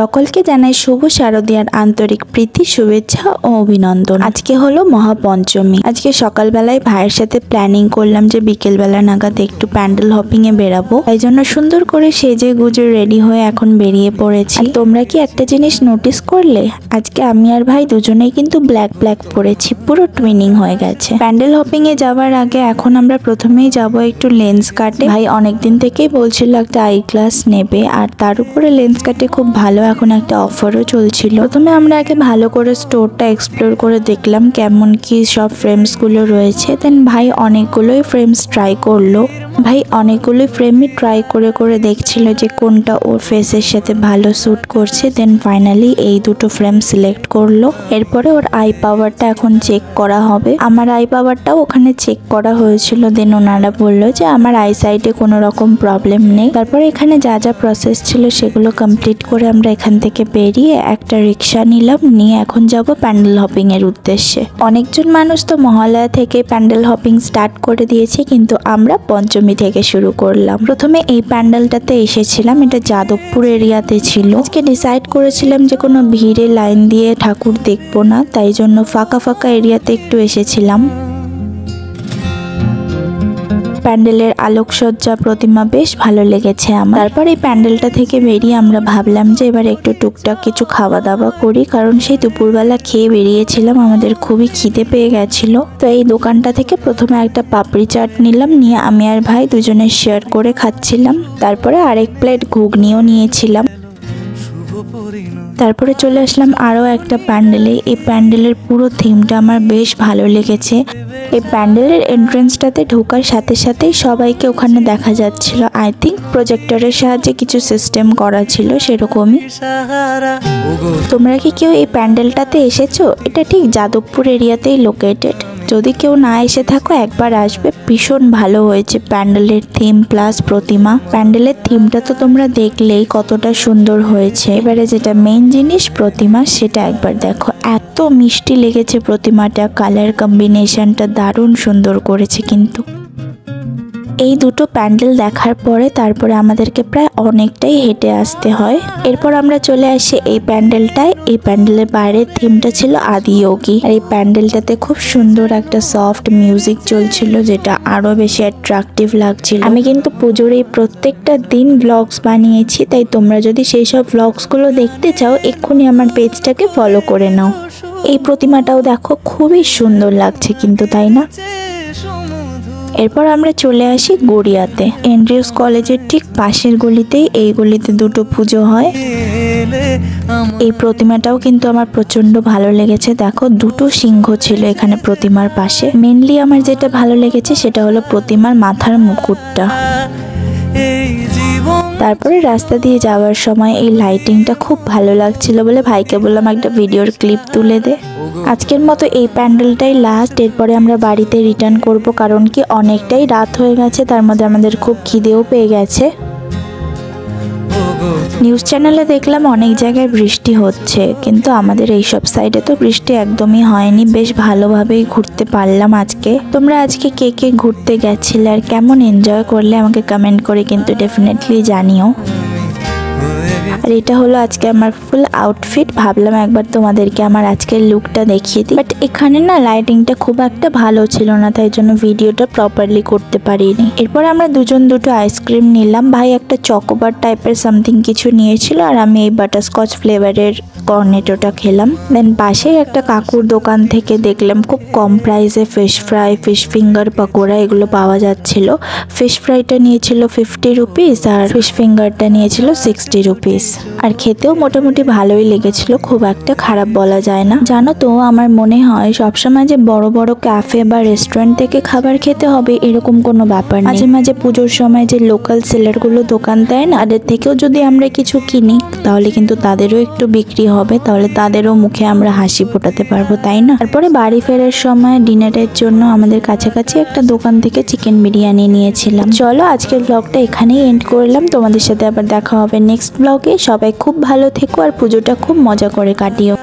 সকলকে জানাই শুভ শারদীয়ার আন্তরিক প্রীতি, শুভেচ্ছা ও অভিনন্দন। আজকে হলো মহাপঞ্চমী। আজকে সকালবেলায় ভাইয়ের সাথে প্ল্যানিং করলাম যে বিকেলবেলা নাগাদ একটু প্যান্ডেল হপিং এ বেরাবো। তাই জন্য সুন্দর করে সেজে গুজে রেডি হয়ে এখন বেরিয়ে পড়েছি। তোমরা কি একটা জিনিস নোটিস করলে? আজকে আমি আর ভাই দুজনেই কিন্তু ব্ল্যাক ব্ল্যাক পরেছি, পুরো টুইনিং হয়ে গেছে। প্যান্ডেল হপিং এ যাওয়ার আগে এখন আমরা প্রথমেই যাব একটু লেন্স কাটে ভাই অনেকদিন থেকেই বলছিল একটা আই ক্লাস নেবে, আর তার উপরে লেন্স কাটে খুব ভালো এখন একটা অফারও চলছিল। প্রথমে আমরা আগে ভালো করে স্টোরটা এক্সপ্লোর করে দেখলাম কেমন কি সব ফ্রেমসগুলো রয়েছে। দেন ভাই অনেকগুলোই ফ্রেমস ট্রাই করল। ভাই অনেকগুলোই ফ্রেমই ট্রাই করে করে দেখছিল যে কোনটা ওর ফেসের সাথে ভালো স্যুট করছে দেন ফাইনালি এই দুটো ফ্রেম সিলেক্ট করল। এরপরে ওর আই পাওয়ারটা এখন চেক করা হবে। আমার আই পাওয়ারটাও ওখানে চেক করা হয়েছিল দেন ওনারা বলল যে আমার আই সাইডে কোনো রকম প্রবলেম নেই। তারপরে এখানে যা যা প্রসেস ছিল সেগুলো কমপ্লিট করে আমরা এখান থেকে বেরিয়ে একটা রিক্সা নিলাম, নিয়ে এখন যাব প্যান্ডেল হপিং এর উদ্দেশ্যে। অনেকজন মানুষ তো মহালয়া থেকে প্যান্ডেল হপিং স্টার্ট করে দিয়েছে, কিন্তু আমরা পঞ্চমী থেকে শুরু করলাম। প্রথমে এই প্যান্ডেলটাতে এসেছিলাম, এটা যাদবপুর এরিয়াতে ছিল। আজকে ডিসাইড করেছিলাম যে কোনো ভিড়ে লাইন দিয়ে ঠাকুর দেখব না, তাই জন্য ফাঁকা ফাঁকা এরিয়াতে একটু এসেছিলাম। প্যান্ডেলের আলোকসজ্জা প্রতিমা বেশ ভালো লেগেছে আমার। তারপর এই প্যান্ডেলটা থেকে বেরিয়ে আমরা ভাবলাম যে এবার একটু টুকটাক কিছু খাওয়া দাওয়া করি, কারণ সেই দুপুরবেলা খেয়ে বেরিয়েছিলাম, আমাদের খুবই খিদে পেয়ে গেছিল। তো এই দোকানটা থেকে প্রথমে একটা পাপড়ি চাট নিলাম, নিয়ে আমি আর ভাই দুজনে শেয়ার করে খাচ্ছিলাম। তারপরে আরেক প্লেট ঘুগনিও নিয়েছিলাম। তারপরে চলে আসলাম আরও একটা প্যান্ডেলে। এই প্যান্ডেলের পুরো থিমটা আমার বেশ ভালো লেগেছে। এই প্যান্ডেলের এন্ট্রেন্সটাতে ঢোকার সাথে সাথেই সবাইকে ওখানে দেখা যাচ্ছিল। আই থিঙ্ক প্রজেক্টরের সাহায্যে কিছু সিস্টেম করা ছিল সেরকমই। তোমরা কি কেউ এই প্যান্ডেলটাতে এসেছ? এটা ঠিক যাদবপুর এরিয়াতেই লোকেটেড যদি কেউ না এসে থাকো, একবার আসবে। ভীষণ ভালো হয়েছে প্যান্ডেলের থিম প্লাস প্রতিমা। প্যান্ডেলের থিমটা তো তোমরা দেখলেই কতটা সুন্দর হয়েছে। এবারে যেটা মেন জিনিস, প্রতিমা, সেটা একবার দেখো। এত মিষ্টি লেগেছে প্রতিমাটা। কালার কম্বিনেশনটা দারুণ সুন্দর করেছে কিন্তু। এই দুটো প্যান্ডেল দেখার পরে তারপরে আমাদেরকে প্রায় অনেকটাই হেঁটে আসতে হয়। এরপর আমরা চলে আসি এই প্যান্ডেলটায়। এই প্যান্ডেলের বাইরের থিমটা ছিল আদি যোগী। আর এই প্যান্ডেলটাতে খুব সুন্দর একটা সফট মিউজিক চলছিল, যেটা আরও বেশি অ্যাট্রাকটিভ লাগছিল। আমি কিন্তু পুজোর এই প্রত্যেকটা দিন ব্লগস বানিয়েছি, তাই তোমরা যদি সেই সব ব্লগসগুলো দেখতে চাও, এক্ষুনি আমার পেজটাকে ফলো করে নাও। এই প্রতিমাটাও দেখো, খুবই সুন্দর লাগছে কিন্তু, তাই না? এরপর আমরা চলে আসি গড়িয়াতে। এন্ড্রিউস কলেজের ঠিক পাশের গলিতেই এই গলিতে দুটো পুজো হয়। এই প্রতিমাটাও কিন্তু আমার প্রচণ্ড ভালো লেগেছে। দেখো, দুটো সিংহ ছিল এখানে প্রতিমার পাশে। মেনলি আমার যেটা ভালো লেগেছে সেটা হলো প্রতিমার মাথার মুকুটটা। তারপরে রাস্তা দিয়ে যাওয়ার সময় এই লাইটিংটা খুব ভালো লাগছিল বলে ভাইকে বললাম, একটা ভিডিওর ক্লিপ তুলে দে। আজকের মতো এই প্যান্ডেলটাই লাস্ট এরপরে আমরা বাড়িতে রিটার্ন করব, কারণ কি অনেকটাই রাত হয়ে গেছে, তার মধ্যে আমাদের খুব খিদেও পেয়ে গেছে। নিউজ চ্যানেলে দেখলাম অনেক জায়গায় বৃষ্টি হচ্ছে, কিন্তু আমাদের এই সব সাইডে তো বৃষ্টি একদমই হয়নি। বেশ ভালোভাবেই ঘুরতে পারলাম আজকে। তোমরা আজকে কে কে ঘুরতে গেছিলে আর কেমন এনজয় করলে আমাকে কমেন্ট করে কিন্তু ডেফিনেটলি জানিও। আর এটা হলো আজকে আমার ফুল আউটফিট ভাবলাম একবার তোমাদেরকে আমার আজকের লুকটা দেখিয়ে দিই। বাট এখানে না লাইটিংটা খুব একটা ভালো ছিল না, তাই জন্য ভিডিওটা প্রপারলি করতে পারিনি। এরপর আমরা দুজন দুটো আইসক্রিম নিলাম। ভাই একটা চকোবার টাইপের সামথিং কিছু নিয়েছিল আর আমি এই বাটারস্কচ ফ্লেভারের কর্নেটোটা খেলাম। দেন পাশেই একটা কাকুর দোকান থেকে দেখলাম খুব কম প্রাইসে fish fry fish finger pakora এগুলো পাওয়া যাচ্ছিল। ফিশ ফ্রাইটা নিয়েছিল ফিফটি রুপিস আর ফিশ ফিঙ্গারটা নিয়েছিল সিক্সটি রুপিস আর খেতেও মোটামুটি ভালোই লেগেছিল, খুব একটা খারাপ বলা যায় না। জানো তো, আমার মনে হয় সবসময় যে বড় বড় ক্যাফে বা রেস্টুরেন্ট থেকে খাবার খেতে হবে এরকম কোনো ব্যাপার মাঝে মাঝে পুজোর সময় যে লোকাল সেলারগুলো দোকান দেয় না, তাদের থেকেও যদি আমরা কিছু কিনি, তাহলে কিন্তু তাদেরও একটু বিক্রি হবে, তাহলে তাদেরও মুখে আমরা হাসি ফোটাতে পারব, তাই না? তারপরে বাড়ি ফেরার সময় ডিনারের জন্য আমাদের কাছাকাছি একটা দোকান থেকে চিকেন বিরিয়ানি নিয়েছিলাম। চলো আজকের ব্লগটা এখানেই এন্ড করলাম। তোমাদের সাথে আবার দেখা হবে নেক্সট ব্লগে সবাই খুব ভালো থেকো আর পুজোটা খুব মজা করে কাটিও।